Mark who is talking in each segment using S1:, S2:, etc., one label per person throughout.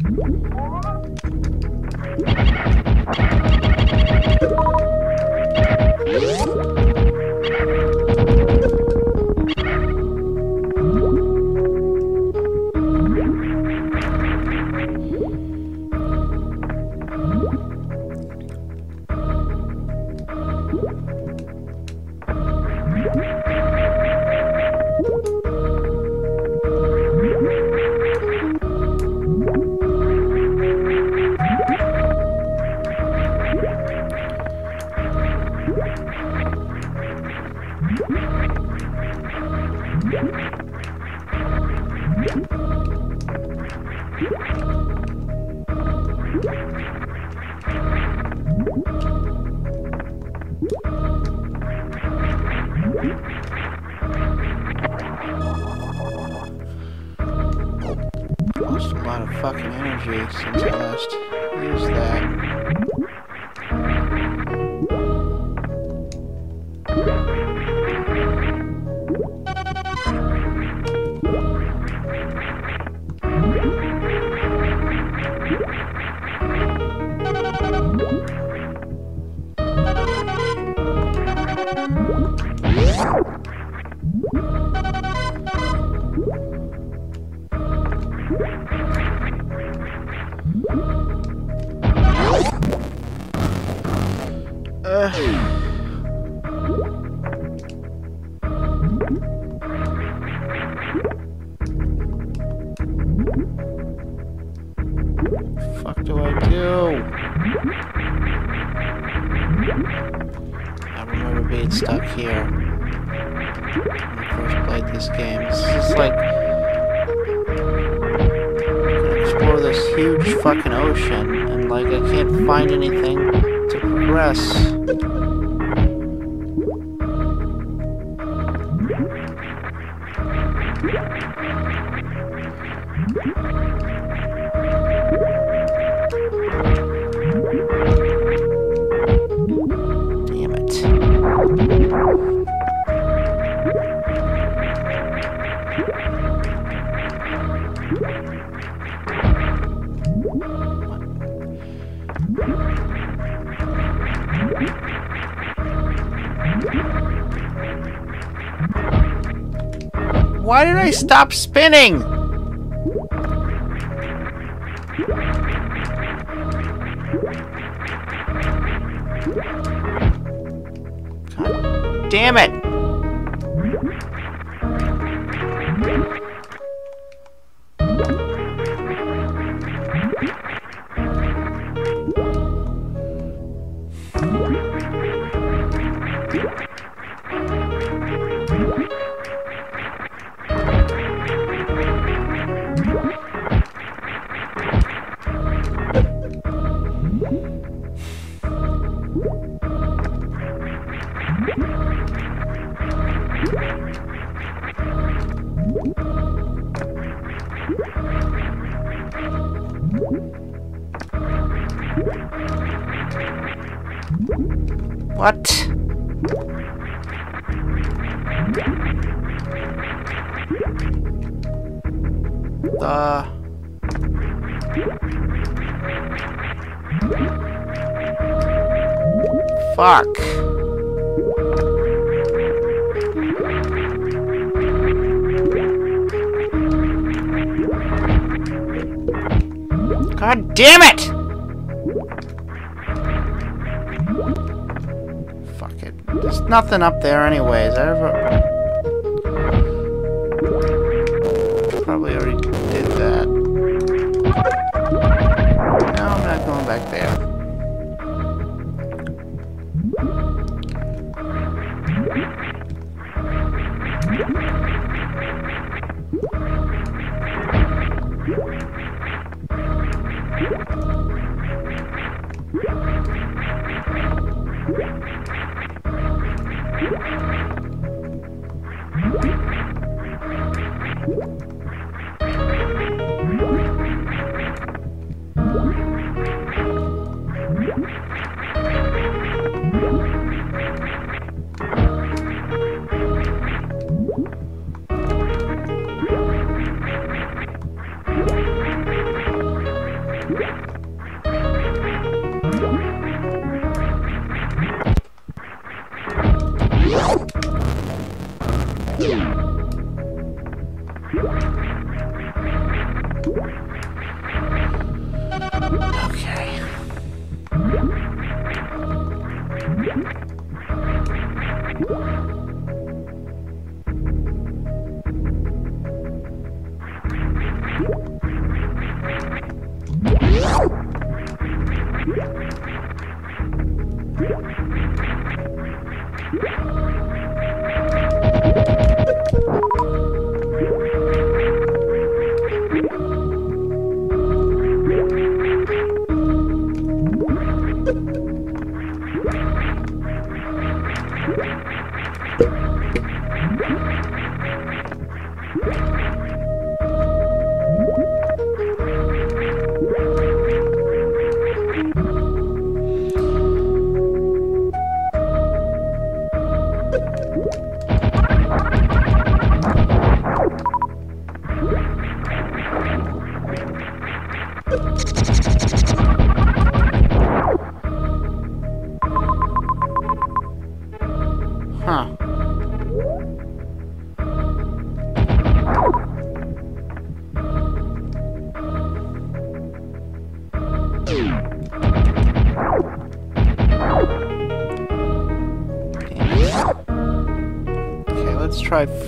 S1: Thank you. Lost a lot of fucking energy since I last used that. Ugh. Why did I stop spinning? Damn it! God damn it! Fuck it. There's nothing up there anyways. I ever... Probably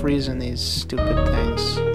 S1: freezing these stupid things.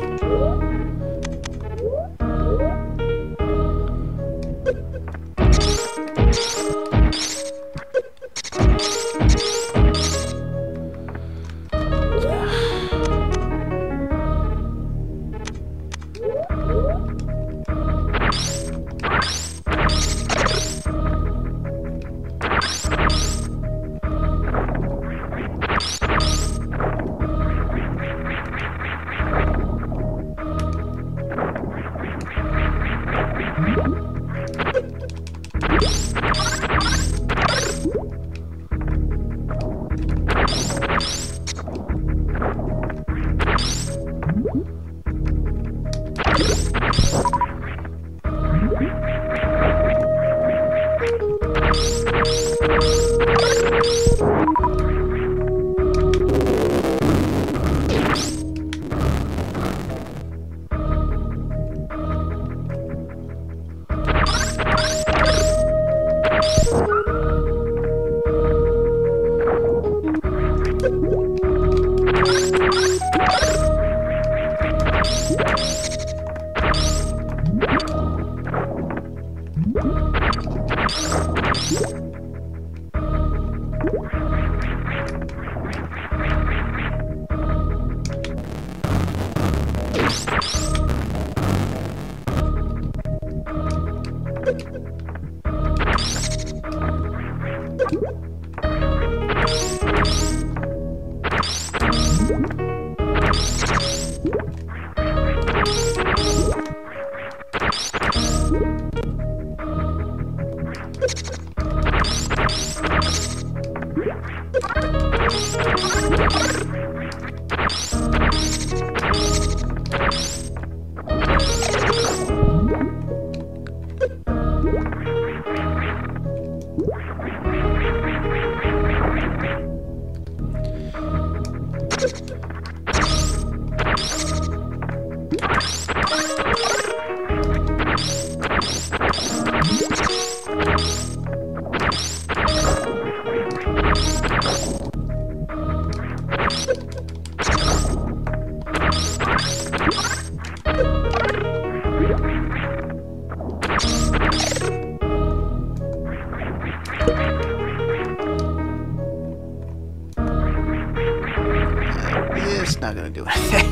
S1: It's not gonna do anything.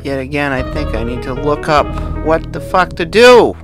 S1: Yet again, I think I need to look up what the fuck to do.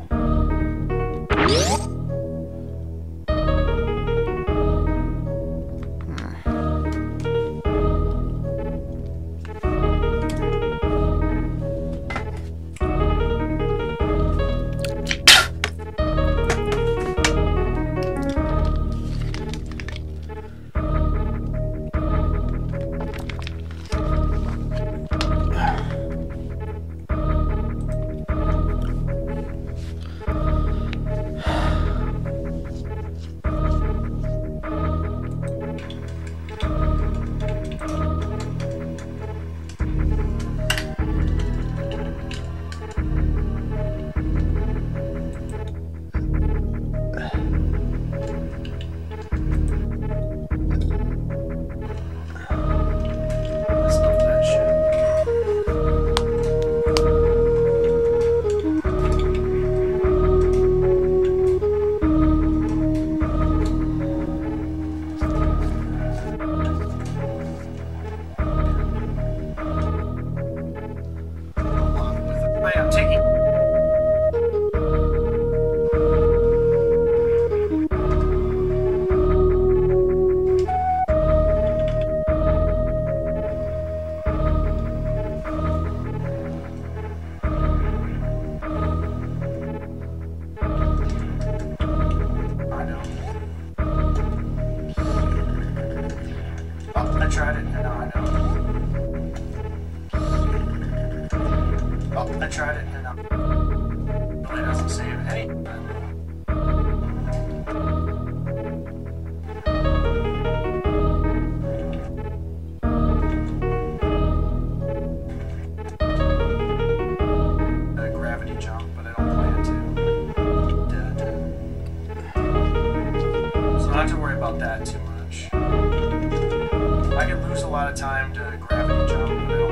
S2: Time to grab gravity jump,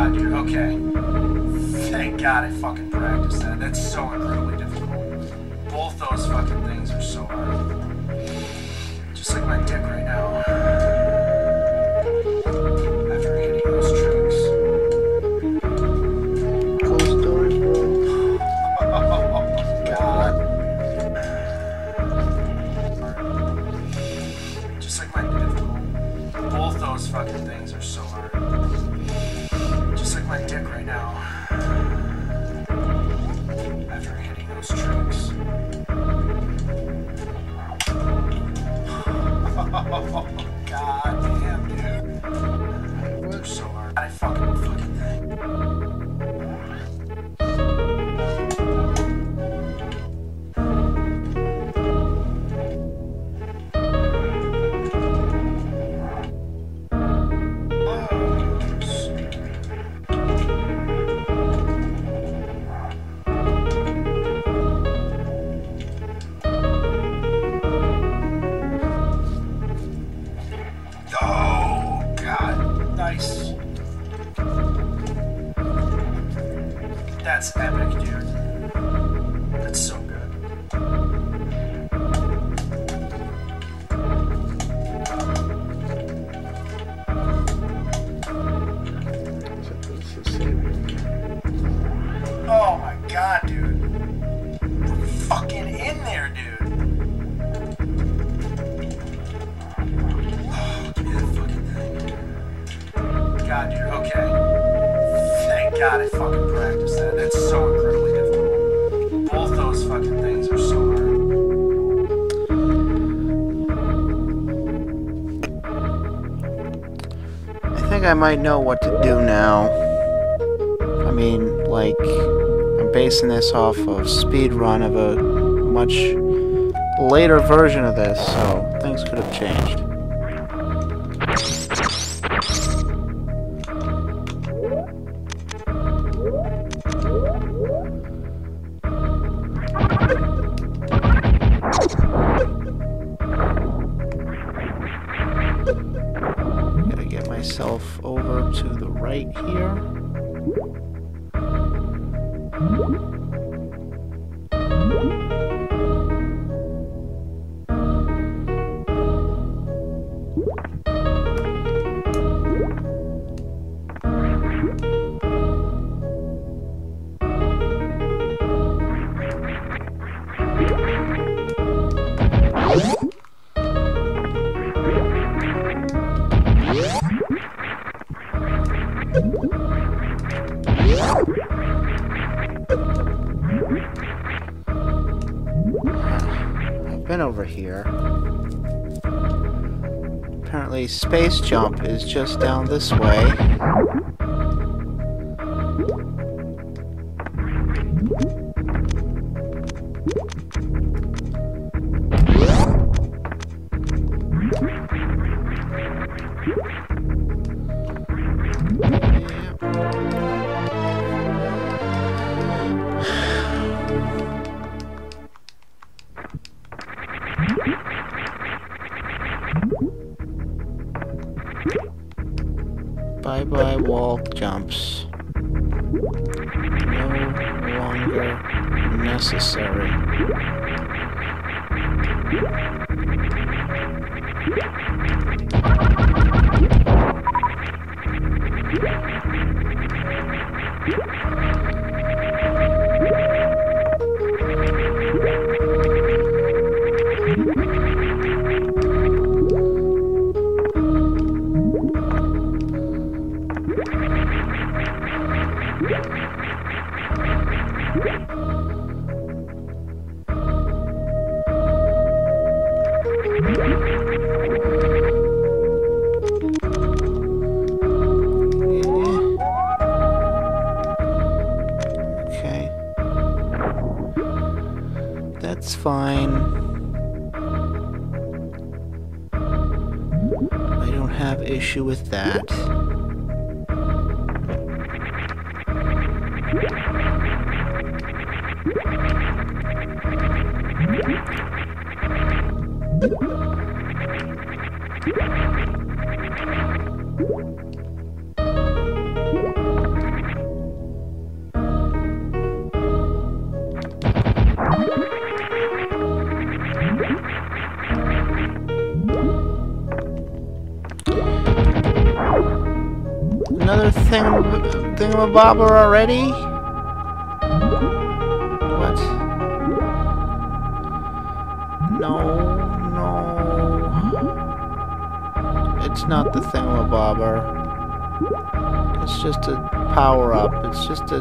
S2: God, dude, okay. Thank God I fucking practiced that. That's so incredibly difficult. Both those fucking things are so hard. Just like my dick right now. I fucking practice that. That's so incredibly difficult. Both those fucking things are so hard.
S1: I think I might know what to do now. I mean, like, I'm basing this off of speed run of a much later version of this, so things could have changed. Right here. Here. Apparently, space jump is just down this way. Have issue with that. Thingamabobber already? What? No, no. It's not the thingamabobber. It's just a power up. It's just a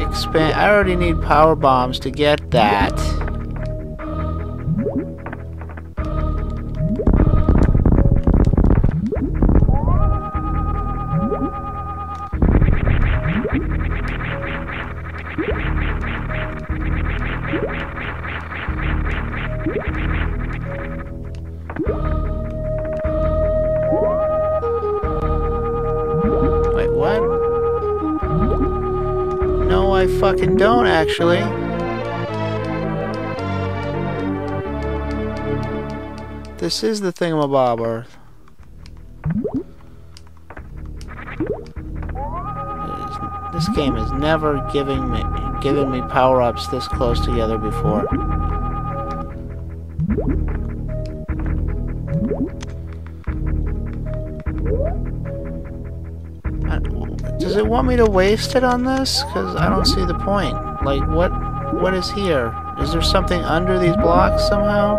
S1: expand. I already need power bombs to get that. Actually. This is the thingamabobber. This game has never giving me given me power-ups this close together before. Does it want me to waste it on this? Because I don't see the point. Like, what? What is here? Is there something under these blocks somehow?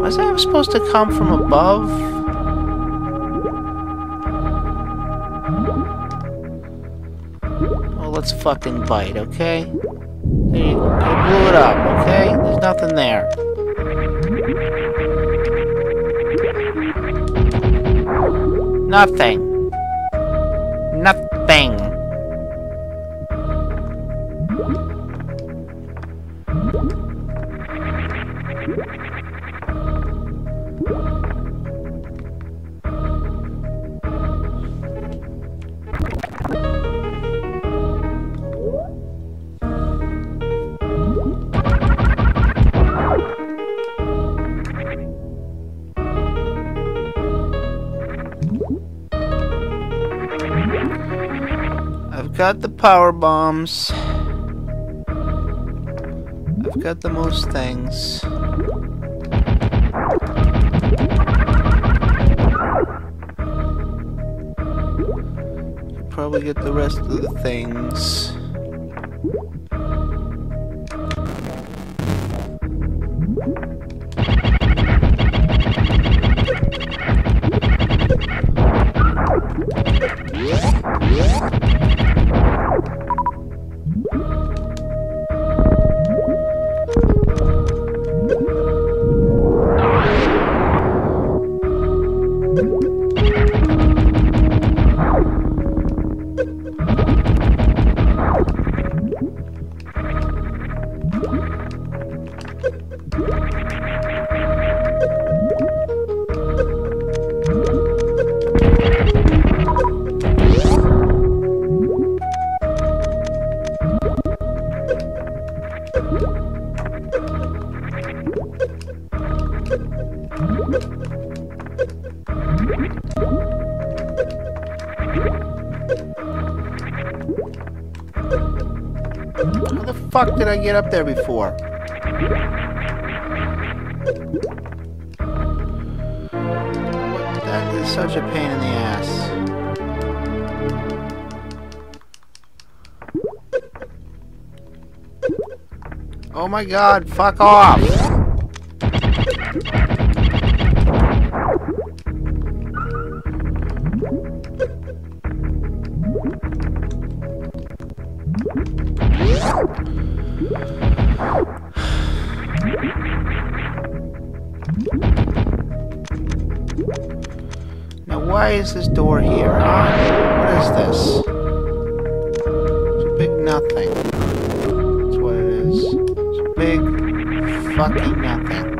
S1: Was that supposed to come from above? Well, let's fucking bite, okay? I blew it up, okay? There's nothing there. Nothing. Nothing. Power bombs. I've got the most things. Probably get the rest of the things. Fuck did I get up there before? That is such a pain in the ass. Oh my god, fuck off! Now why is this door here? What is this? It's a big nothing. That's what it is. It's a big fucking nothing.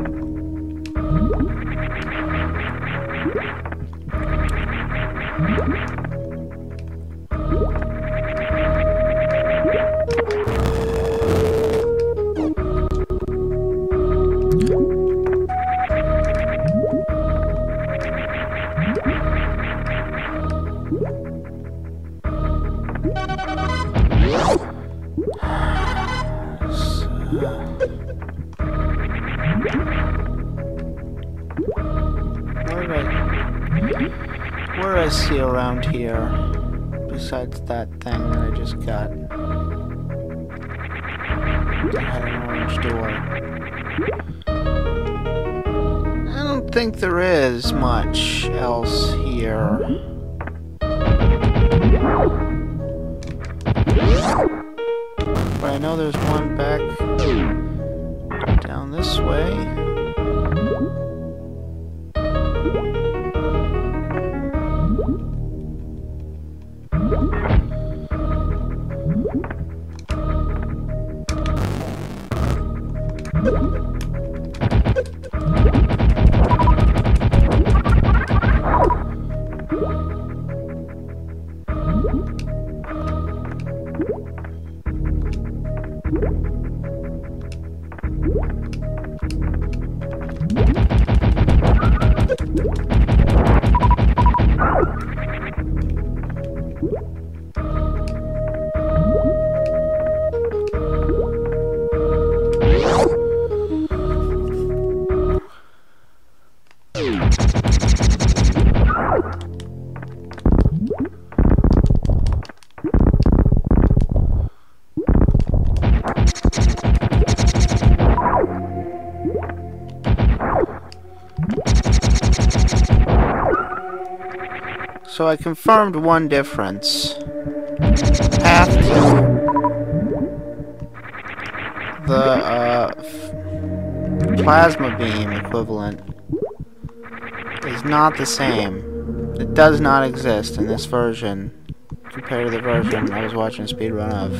S1: What did I... What did I see around here? Besides that thing that I just got. That had an orange door. I don't think there is much else here. But I know there's one back this way. So I confirmed one difference. Path to the uh, plasma beam equivalent is not the same. It does not exist in this version compared to the version I was watching speedrun of.